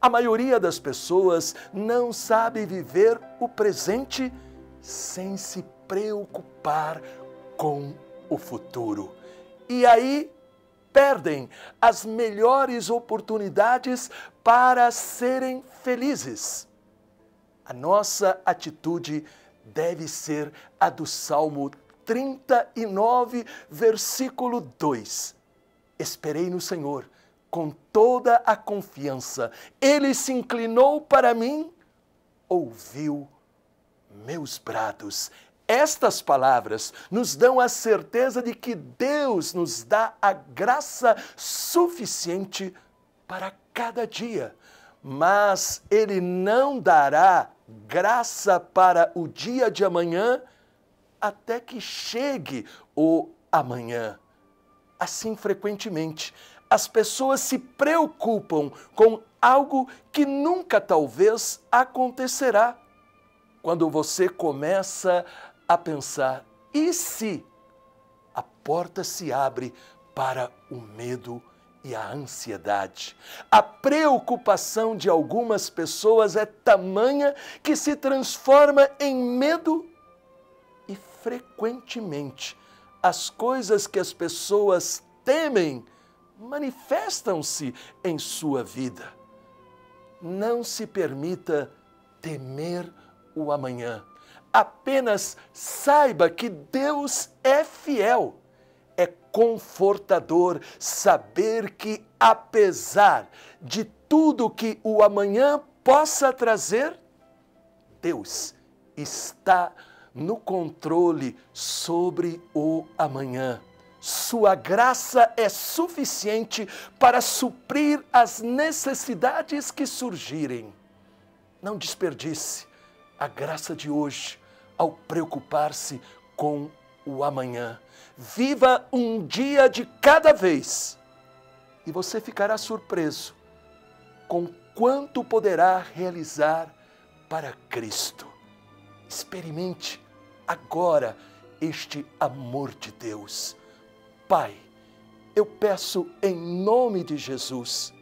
A maioria das pessoas não sabe viver o presente sem se preocupar com o futuro. E aí perdem as melhores oportunidades para serem felizes. A nossa atitude deve ser a do Salmo 39, versículo 2. Esperei no Senhor com toda a confiança. Ele se inclinou para mim, ouviu meus brados. Estas palavras nos dão a certeza de que Deus nos dá a graça suficiente para cada dia, mas Ele não dará graça para o dia de amanhã até que chegue o amanhã. Assim, frequentemente, as pessoas se preocupam com algo que nunca talvez acontecerá. Quando você começa a pensar: e se a porta se abre para o medo e a ansiedade? A preocupação de algumas pessoas é tamanha que se transforma em medo e frequentemente as coisas que as pessoas temem manifestam-se em sua vida. Não se permita temer o amanhã Apenas saiba que Deus é fiel. É confortador saber que, apesar de tudo que o amanhã possa trazer, Deus está no controle sobre o amanhã. Sua graça é suficiente para suprir as necessidades que surgirem. Não desperdice a graça de hoje ao preocupar-se com o amanhã. Viva um dia de cada vez e você ficará surpreso com quanto poderá realizar para Cristo. Experimente agora este amor de Deus. Pai, eu peço em nome de Jesus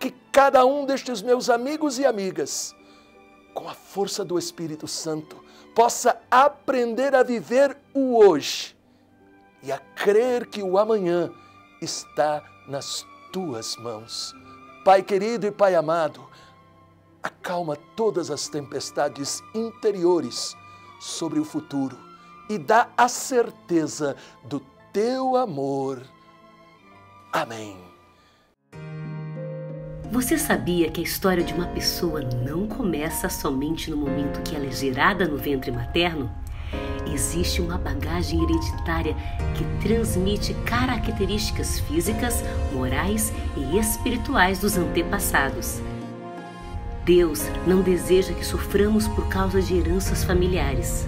que cada um destes meus amigos e amigas com a força do Espírito Santo, possa aprender a viver o hoje e a crer que o amanhã está nas tuas mãos. Pai querido e Pai amado, acalma todas as tempestades interiores sobre o futuro e dá a certeza do teu amor. Amém. Você sabia que a história de uma pessoa não começa somente no momento que ela é gerada no ventre materno? Existe uma bagagem hereditária que transmite características físicas, morais e espirituais dos antepassados. Deus não deseja que soframos por causa de heranças familiares.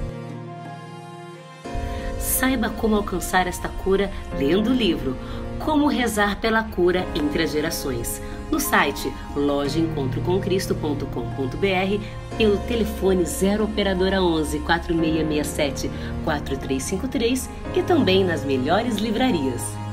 Saiba como alcançar esta cura lendo o livro Como Rezar pela Cura entre as Gerações no site lojaencontrocomcristo.com.br pelo telefone 0 operadora 11 4667 4353 e também nas melhores livrarias.